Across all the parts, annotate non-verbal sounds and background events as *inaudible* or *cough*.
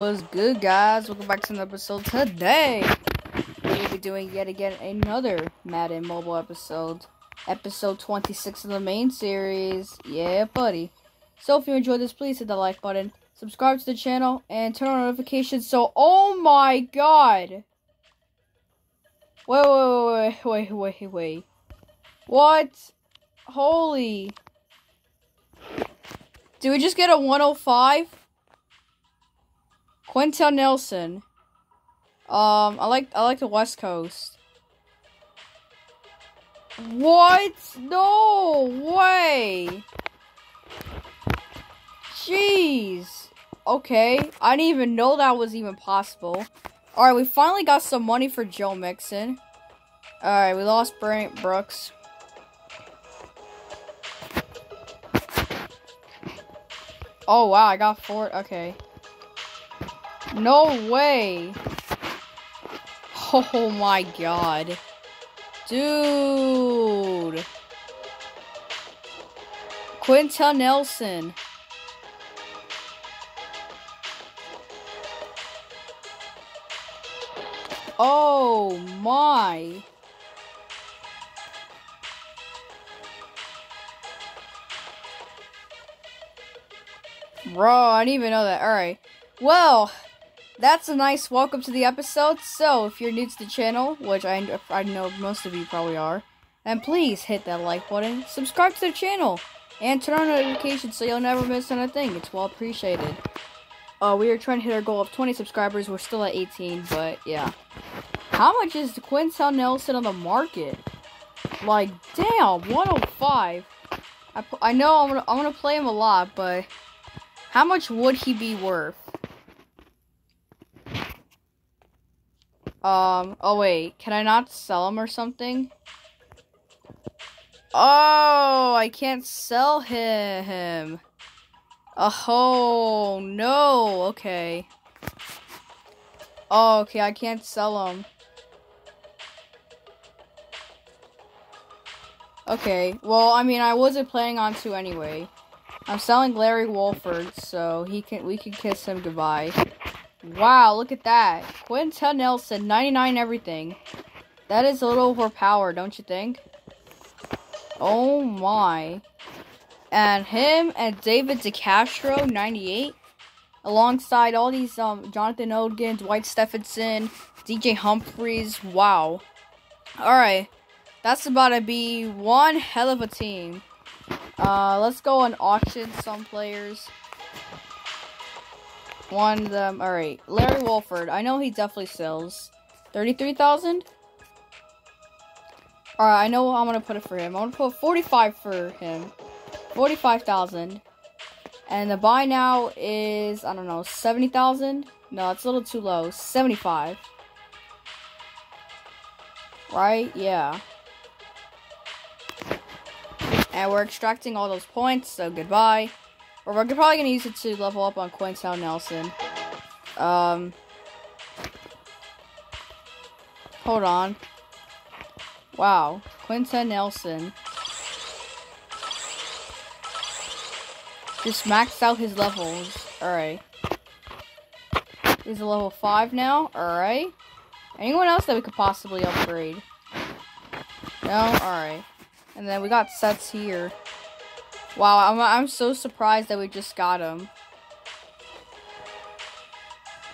What's good, guys? Welcome back to another episode. Today, we'll be doing yet again another Madden mobile episode. Episode 26 of the main series. Yeah, buddy. So, if you enjoyed this, please hit the like button, subscribe to the channel, and turn on notifications so. Oh my god! Wait, wait, wait, wait, wait, wait. wait. What? Holy. Did we just get a 105? Quenton Nelson. Um, I like I like the West Coast. What? No way. Jeez. Okay, I didn't even know that was even possible. All right, we finally got some money for Joe Mixon. All right, we lost Brent Brooks. Oh wow, I got four. Okay. No way. Oh my god. Dude. Quenton Nelson. Oh my. Bro, I didn't even know that. Alright. Well, that's a nice welcome to the episode. So, if you're new to the channel, which I, I know most of you probably are, then please hit that like button, subscribe to the channel, and turn on notifications so you'll never miss anything. It's well appreciated. Uh, we are trying to hit our goal of 20 subscribers. We're still at 18, but yeah. How much is Quenton Nelson on the market? Like, damn, 105. I, I know I'm gonna, I'm gonna play him a lot, but how much would he be worth? Um, oh wait, can I not sell him or something? Oh, I can't sell him. Oh, no, okay. Oh, okay, I can't sell him. Okay, well, I mean, I wasn't planning on to anyway. I'm selling Larry Warford, so he can we can kiss him goodbye. Wow, look at that. Quenton Nelson, 99 everything. That is a little overpowered, don't you think? Oh my. And him and David DeCastro, 98. Alongside all these um Jonathan Ogden, Dwight Stephenson, DJ Humphries. Wow. Alright. That's about to be one hell of a team. Uh, let's go and auction some players. One of them. Alright. Larry Warford. I know he definitely sells. 33,000? Alright, I know I'm to put it for him. I'm to put 45 for him. 45,000. And the buy now is, I don't know, 70,000? No, it's a little too low. 75. Right? Yeah. And we're extracting all those points, so goodbye. Or we're probably going to use it to level up on Quenton Nelson. Um, hold on. Wow. Quintel Nelson. Just maxed out his levels. Alright. He's a level 5 now. Alright. Anyone else that we could possibly upgrade? No? Alright. And then we got sets here. Wow, I'm, I'm so surprised that we just got him.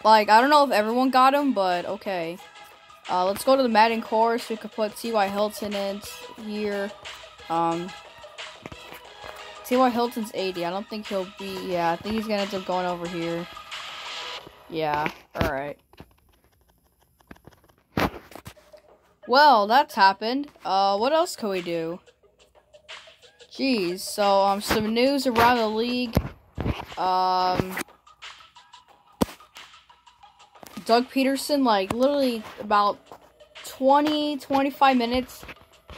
Like, I don't know if everyone got him, but okay. Uh, let's go to the Madden course. We could put T.Y. Hilton in here. Um, T.Y. Hilton's 80. I don't think he'll be... Yeah, I think he's going to end up going over here. Yeah, alright. Well, that's happened. Uh, what else can we do? Jeez, so, um, some news around the league. Um, Doug Pederson, like, literally about 20, 25 minutes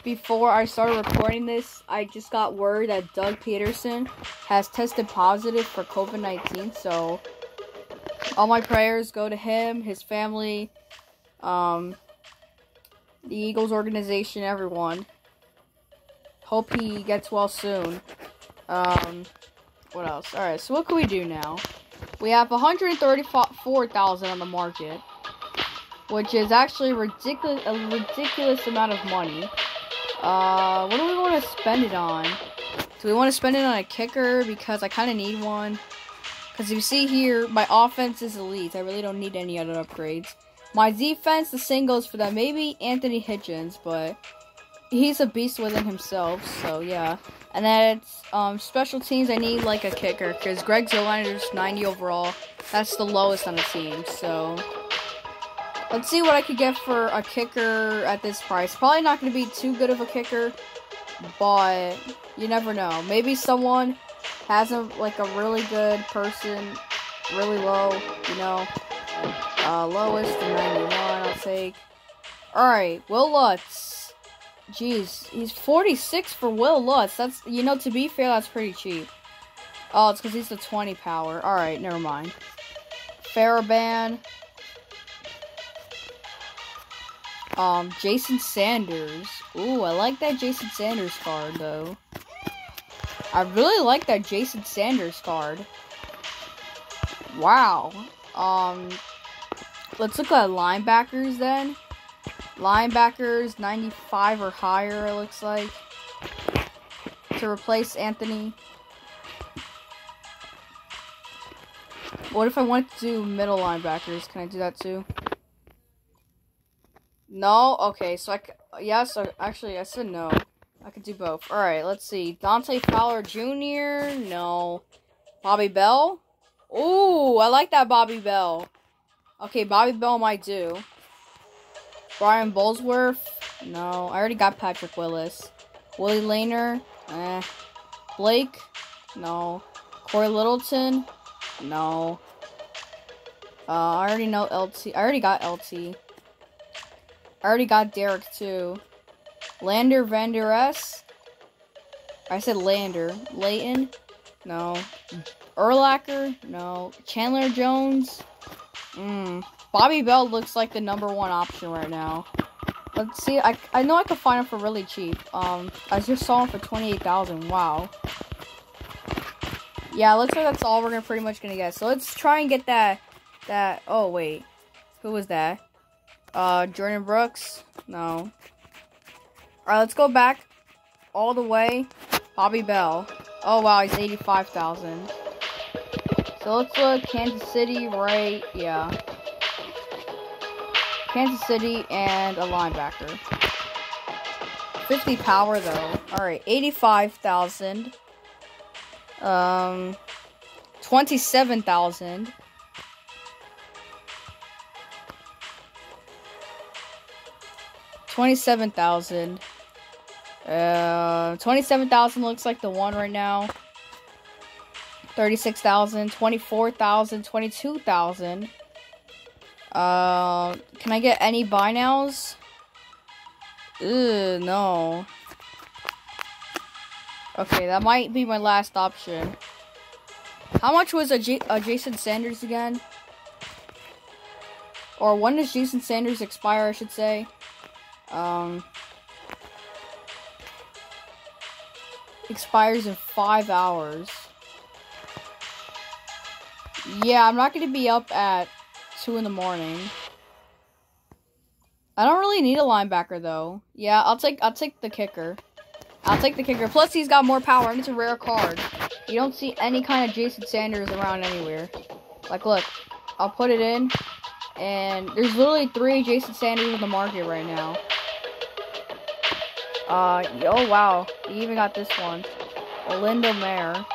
before I started recording this, I just got word that Doug Pederson has tested positive for COVID-19, so all my prayers go to him, his family, um, the Eagles organization, everyone. Hope he gets well soon. Um, what else? Alright, so what can we do now? We have 134,000 on the market, which is actually ridiculous a ridiculous amount of money. Uh, what do we want to spend it on? Do we want to spend it on a kicker because I kind of need one? Because you see here, my offense is elite. I really don't need any other upgrades. My defense, the same goes for that. Maybe Anthony Hitchens, but he's a beast within himself. So yeah. And then it's um, special teams. I need like a kicker because Greg Zuerlein is 90 overall. That's the lowest on the team. So let's see what I could get for a kicker at this price. Probably not going to be too good of a kicker, but you never know. Maybe someone has a like a really good person, really low. You know, uh, lowest 91. I'll take. All right, Will Lutz. Jeez, he's 46 for Will Lutz. That's, you know, to be fair, that's pretty cheap. Oh, it's because he's the 20 power. Alright, never mind. Farabhan. Um, Jason Sanders. Ooh, I like that Jason Sanders card, though. I really like that Jason Sanders card. Wow. Um, let's look at linebackers then. Linebackers, 95 or higher, it looks like. To replace Anthony. What if I want to do middle linebackers? Can I do that too? No? Okay, so I... Yes, actually, I said no. I could do both. Alright, let's see. Dante Fowler Jr.? No. Bobby Bell? Ooh, I like that Bobby Bell. Okay, Bobby Bell might do. Brian Bosworth? No. I already got Patrick Willis. Willie Lanier? Eh. Blake? No. Cory Littleton? No. Uh, I already know LT. I already got LT. I already got Derek too. Lander Van Vander S. I said Lander. Layton? No. Urlacher? No. Chandler Jones? Mmm. Bobby Bell looks like the number one option right now. Let's see. I, I know I could find him for really cheap. Um, I just saw him for 28000 Wow. Yeah, looks like that's all we're gonna pretty much gonna get. So let's try and get that, that, oh wait. Who was that? Uh, Jordan Brooks? No. Alright, let's go back all the way. Bobby Bell. Oh wow, he's 85,000. So let's look, Kansas City, right, yeah. Kansas City, and a linebacker. 50 power, though. Alright, 85,000. Um, 27,000. Twenty-seven thousand. Uh, twenty-seven thousand looks like the one right now. Thirty-six thousand, twenty-four thousand, twenty-two thousand. Uh, can I get any buy nows? No. Okay, that might be my last option. How much was a Jason Sanders again? Or when does Jason Sanders expire, I should say? Um, expires in five hours. Yeah, I'm not going to be up at 2 in the morning. I don't really need a linebacker though. Yeah, I'll take I'll take the kicker. I'll take the kicker. Plus he's got more power and it's a rare card. You don't see any kind of Jason Sanders around anywhere. Like look, I'll put it in and there's literally three Jason Sanders in the market right now. Uh oh wow. He even got this one. Olindo Mare.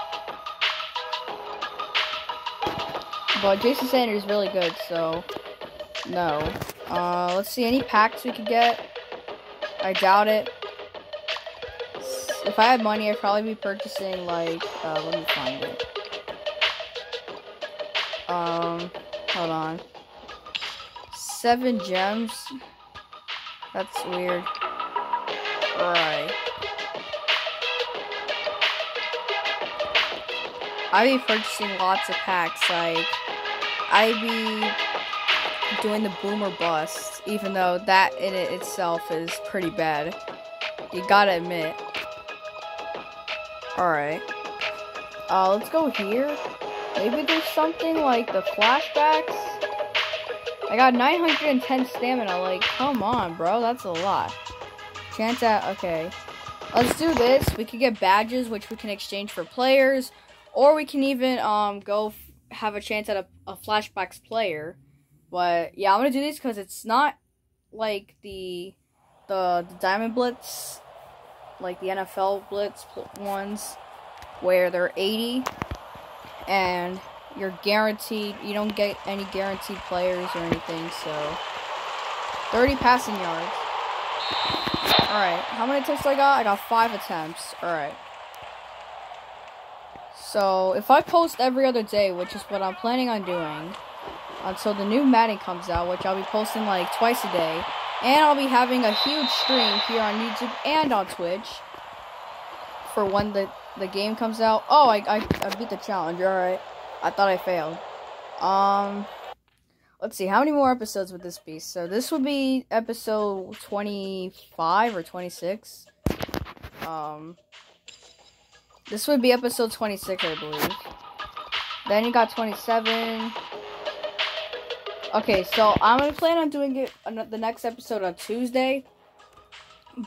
But Jason Sanders is really good, so no. Uh, let's see, any packs we could get? I doubt it. If I had money, I'd probably be purchasing, like, uh, let me find it. Um, hold on. Seven gems? That's weird. Alright. I'd be purchasing lots of packs, like, I be doing the boomer bust, even though that in it itself is pretty bad. You gotta admit. Alright. Uh, let's go here. Maybe there's something like the flashbacks. I got 910 stamina. Like, come on, bro. That's a lot. Chance at, okay. Let's do this. We could get badges, which we can exchange for players. Or we can even um go have a chance at a, a flashbacks player. But, yeah, I'm to do this because it's not like the, the, the Diamond Blitz, like the NFL Blitz ones, where they're 80. And you're guaranteed, you don't get any guaranteed players or anything, so. 30 passing yards. Alright, how many attempts I got? I got 5 attempts. Alright. So, if I post every other day, which is what I'm planning on doing, until the new Madden comes out, which I'll be posting like twice a day, and I'll be having a huge stream here on YouTube and on Twitch for when the, the game comes out. Oh, I, I, I beat the challenge, alright. I thought I failed. Um, let's see, how many more episodes would this be? So this would be episode 25 or 26. Um, this would be episode 26, I believe. Then you got 27. Okay, so I'm gonna plan on doing it the next episode on Tuesday,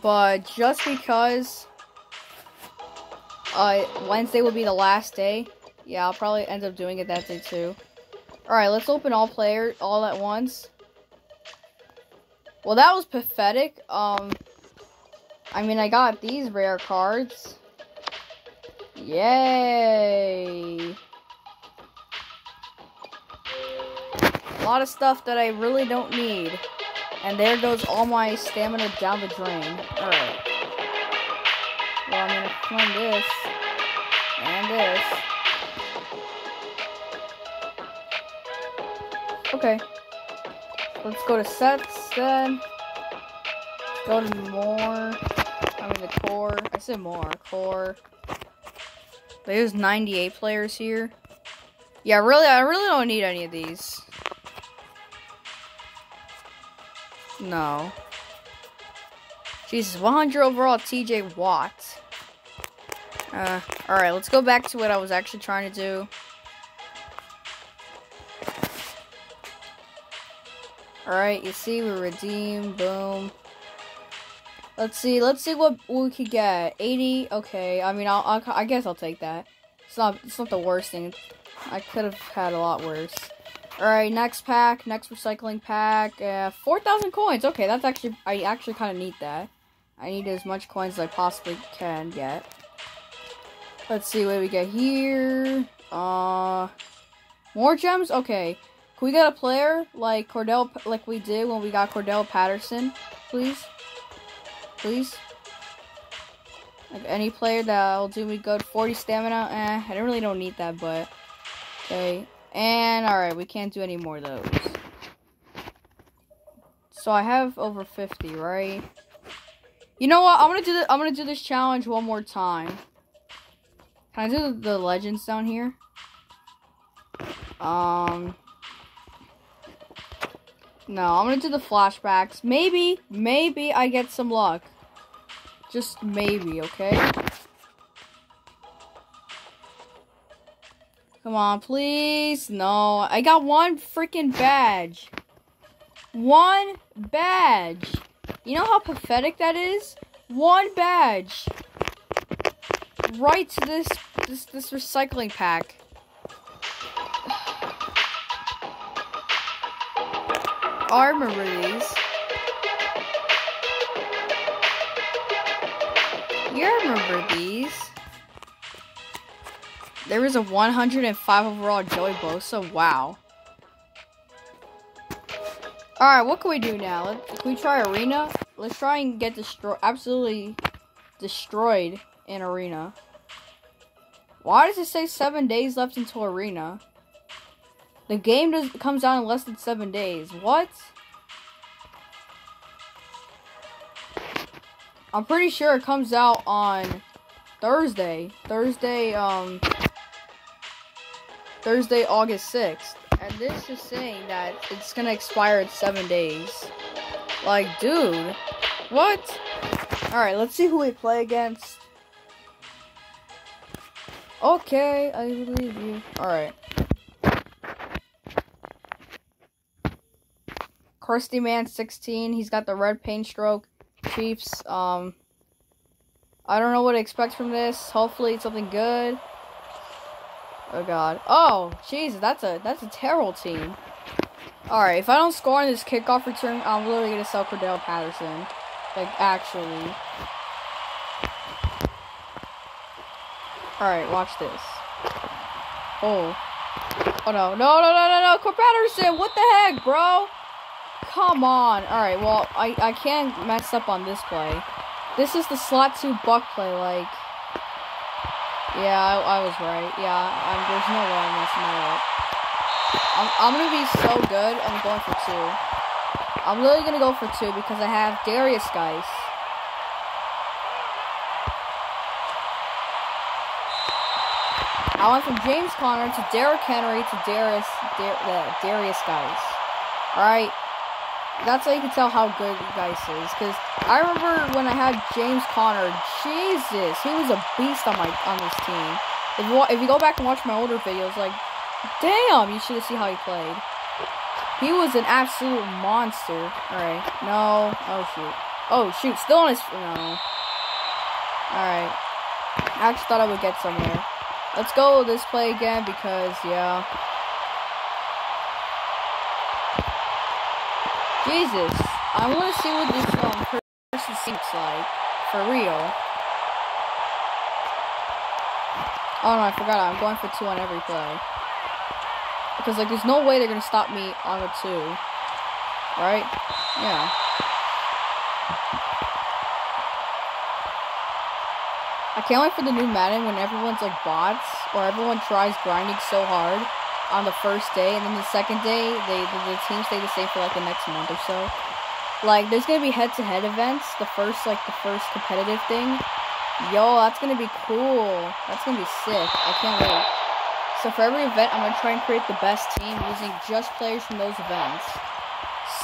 but just because uh, Wednesday will be the last day, yeah, I'll probably end up doing it that day too. Alright, let's open all players all at once. Well, that was pathetic. Um, I mean, I got these rare cards. Yay! A lot of stuff that I really don't need. And there goes all my stamina down the drain. Alright. Well, I'm gonna clone this. And this. Okay. Let's go to sets then. Go to more. I mean the core. I said more. Core. There's 98 players here. Yeah, really, I really don't need any of these. No. Jesus, 100 overall TJ Watt. Uh, alright, let's go back to what I was actually trying to do. Alright, you see, we redeem, boom. Let's see, let's see what we could get. 80, okay, I mean, I'll, I'll, i guess I'll take that. It's not, it's not the worst thing. I could have had a lot worse. Alright, next pack, next recycling pack, uh, 4,000 coins. Okay, that's actually, I actually kind of need that. I need as much coins as I possibly can get. Let's see what we get here. Uh, more gems? Okay. Can we get a player like Cordell, like we did when we got Cordell Patterson, please? Please? Like any player that will do me good. 40 stamina, eh, I really don't need that, but okay. And alright, we can't do any more of those. So I have over 50, right? You know what? I'm gonna do the, I'm gonna do this challenge one more time. Can I do the legends down here? Um no, I'm gonna do the flashbacks. Maybe, maybe I get some luck. Just maybe, okay? Come on, please. No, I got one freaking badge. One badge. You know how pathetic that is? One badge. Right to this this this recycling pack. Remember You remember these. There was a 105 overall Joey Bosa. Wow. Alright, what can we do now? Let, can we try Arena? Let's try and get destroyed, absolutely destroyed in Arena. Why does it say seven days left until Arena? The game does comes out in less than seven days. What? I'm pretty sure it comes out on Thursday. Thursday, um, Thursday, August 6th. And this is saying that it's gonna expire in seven days. Like, dude, what? Alright, let's see who we play against. Okay, I believe you. Alright. Kirsty Man 16, he's got the red paint stroke. Chiefs. Um, I don't know what to expect from this. Hopefully, it's something good. Oh God. Oh, Jesus, that's a that's a terrible team. All right, if I don't score on this kickoff return, I'm literally gonna sell Cordarrelle Patterson. Like actually. All right, watch this. Oh. Oh no, no, no, no, no, no, Core Patterson, what the heck, bro? Come on. Alright, well, I, I can't mess up on this play. This is the slot 2 buck play, like... Yeah, I, I was right. Yeah, I'm, there's no way I'm messing that up. I'm, I'm gonna be so good, I'm going for 2. I'm literally gonna go for 2 because I have Darius Guice. I went from James Conner to Derrick Henry to Darius Dar uh, Derrius Guice. Alright. That's how you can tell how good Guice is. Because I remember when I had James Conner, Jesus, he was a beast on my on this team. If you, if you go back and watch my older videos, like, damn, you should have seen how he played. He was an absolute monster. Alright, no. Oh, shoot. Oh, shoot, still on his... No. Alright. I actually thought I would get somewhere. Let's go this play again because, yeah. Jesus. I want to see what this um, person seems like. For real. Oh no, I forgot. I'm going for two on every play. Because, like, there's no way they're going to stop me on a two. Right? Yeah. I can't wait for the new Madden when everyone's like bots or everyone tries grinding so hard on the first day and then the second day they the, the teams stay the same for like the next month or so. Like there's gonna be head-to-head events. The first like the first competitive thing. Yo, that's gonna be cool. That's gonna be sick. I can't wait. So for every event, I'm gonna try and create the best team using just players from those events.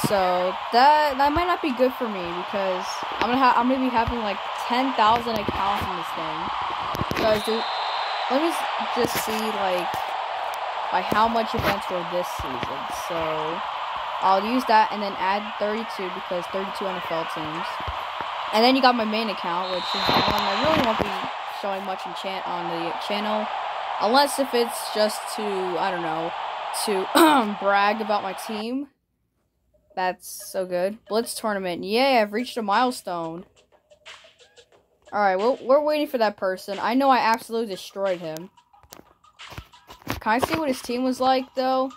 So that that might not be good for me because I'm gonna have I'm gonna be having like 10,000 accounts in this thing. Guys, do, let me just see, like, by how much events were this season. So, I'll use that and then add 32 because 32 NFL teams. And then you got my main account, which is the one I really won't be showing much enchant on the channel. Unless if it's just to, I don't know, to *clears throat* brag about my team. That's so good. Blitz tournament. Yay, I've reached a milestone. Alright, well, we're waiting for that person. I know I absolutely destroyed him. Can I see what his team was like, though?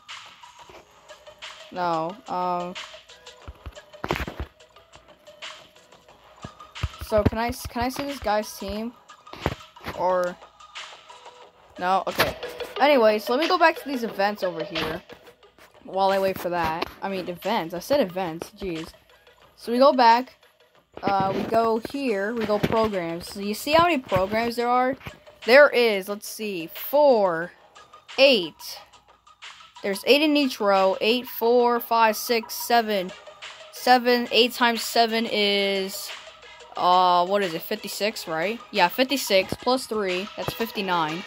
No. Um... So, can I, can I see this guy's team? Or... No? Okay. Anyways, let me go back to these events over here. While I wait for that. I mean, events. I said events. Jeez. So we go back uh, we go here, we go programs. So you see how many programs there are? There is, let's see, four, eight. There's eight in each row. Eight, four, five, six, seven. Seven, eight times seven is, uh, what is it, 56, right? Yeah, 56 plus three, that's 59. And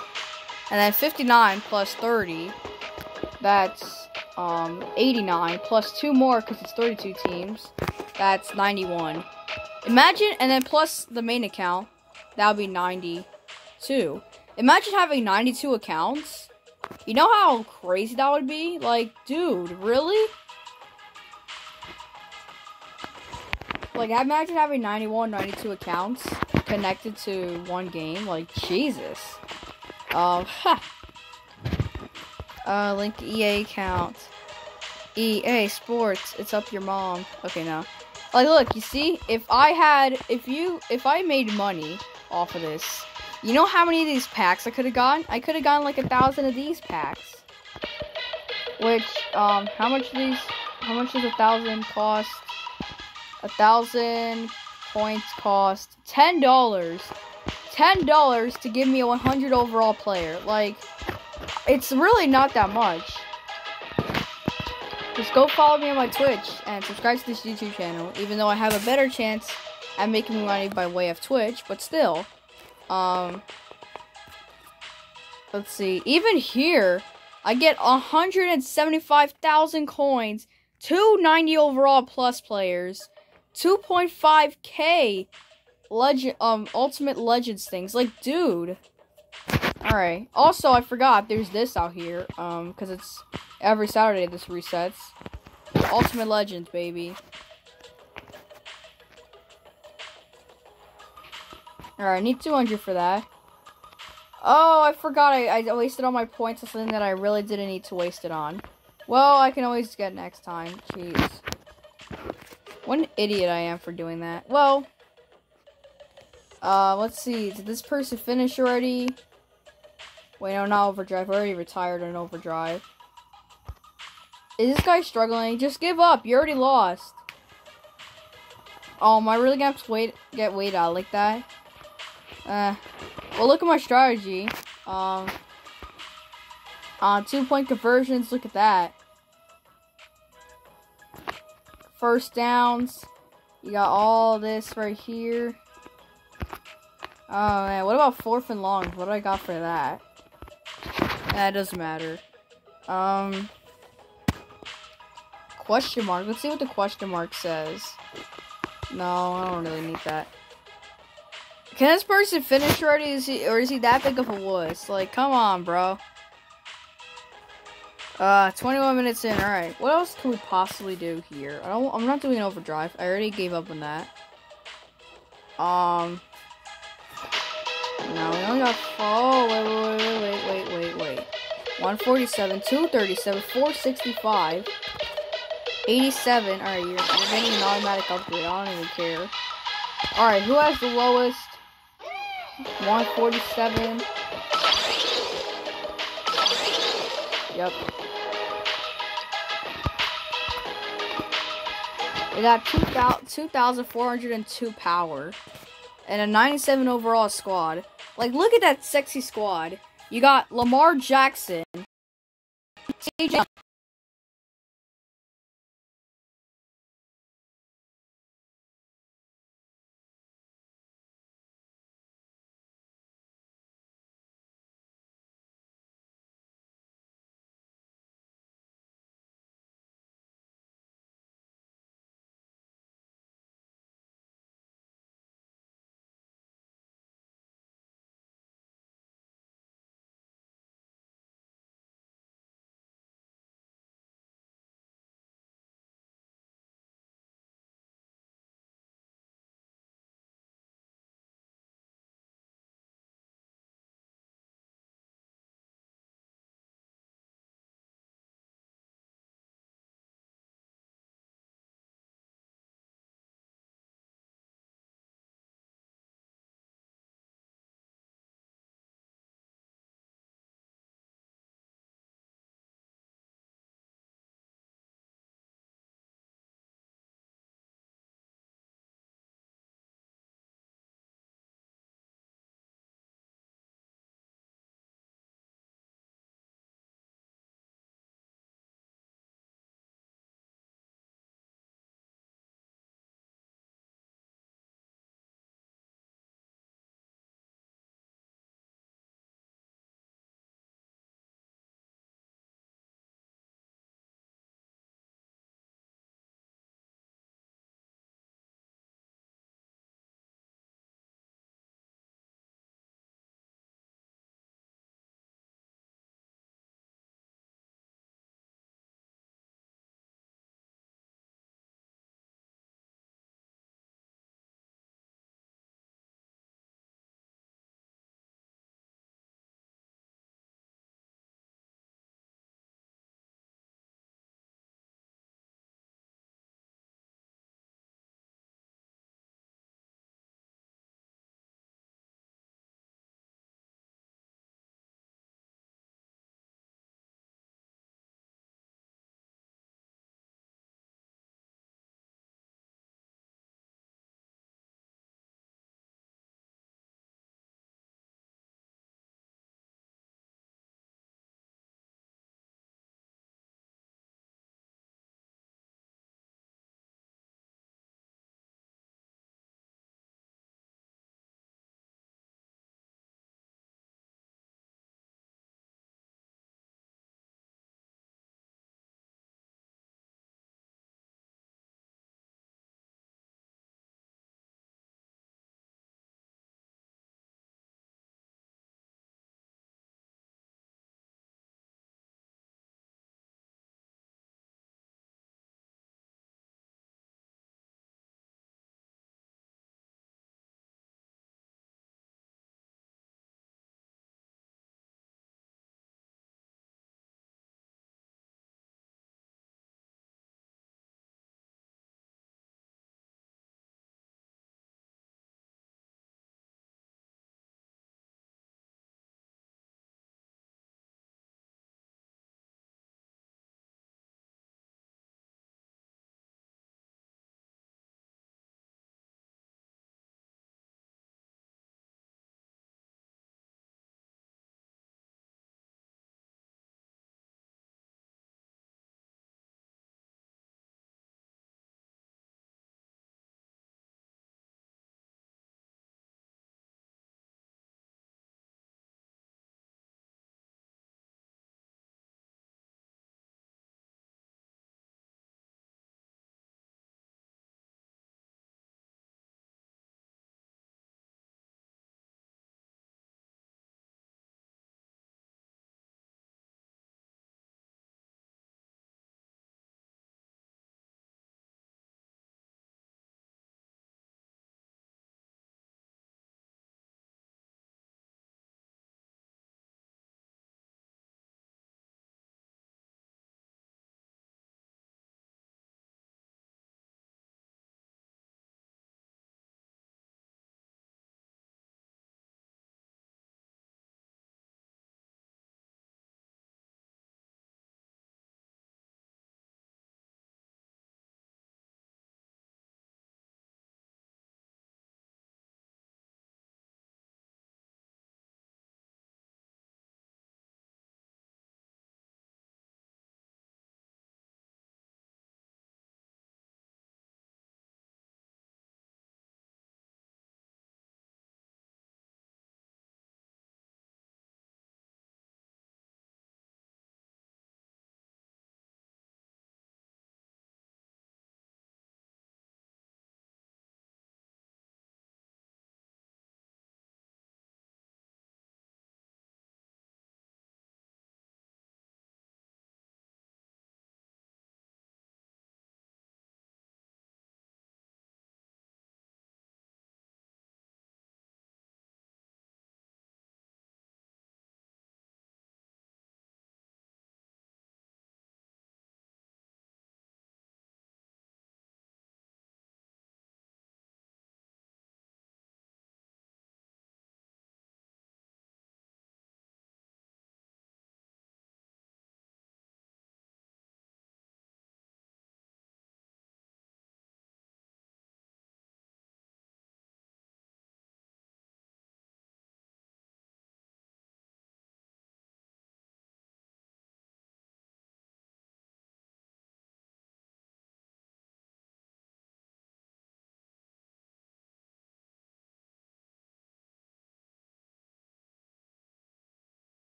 then 59 plus 30, that's, um, 89, plus two more because it's 32 teams, that's 91. Imagine, and then plus the main account, that would be 92. Imagine having 92 accounts. You know how crazy that would be? Like, dude, really? Like, imagine having 91, 92 accounts connected to one game. Like, Jesus. Um, ha. Uh, link EA account. EA Sports, it's up your mom. Okay, now. Like, look, you see, if I had, if you, if I made money off of this, you know how many of these packs I could have gotten? I could have gotten like a thousand of these packs. Which, um, how much these, how much does a thousand cost? A thousand points cost ten dollars. Ten dollars to give me a 100 overall player. Like, it's really not that much. Just go follow me on my Twitch and subscribe to this YouTube channel, even though I have a better chance at making money by way of Twitch, but still. Um, let's see. Even here, I get 175,000 coins 290 overall plus players, 2.5k legend um ultimate legends things. Like, dude. Alright. Also, I forgot there's this out here. Um, because it's every Saturday this resets. Ultimate Legends, baby. Alright, I need 200 for that. Oh, I forgot I, I wasted all my points on something that I really didn't need to waste it on. Well, I can always get next time. Jeez. What an idiot I am for doing that. Well, uh, let's see. Did this person finish already? Wait, no, not overdrive. Already retired on overdrive. Is this guy struggling? Just give up. You already lost. Oh, am I really gonna have to wait, get weight out like that? Uh, well, look at my strategy. Um, on two point conversions, look at that. First downs. You got all this right here. Oh man, what about fourth and longs? What do I got for that? That doesn't matter. Um, question mark. Let's see what the question mark says. No, I don't really need that. Can this person finish already? Is he, or is he that big of a wuss? Like, come on, bro. Uh, 21 minutes in. All right. What else could we possibly do here? I don't. I'm not doing overdrive. I already gave up on that. Um. No, we only got. Oh, wait, wait, wait, wait, wait, wait, wait. 147, 237, 465, 87. All right, you're, you're getting an automatic upgrade. I don't even care. All right, who has the lowest? 147. Yep. We got 2,402 power and a 97 overall squad. Like, look at that sexy squad. You got Lamar Jackson,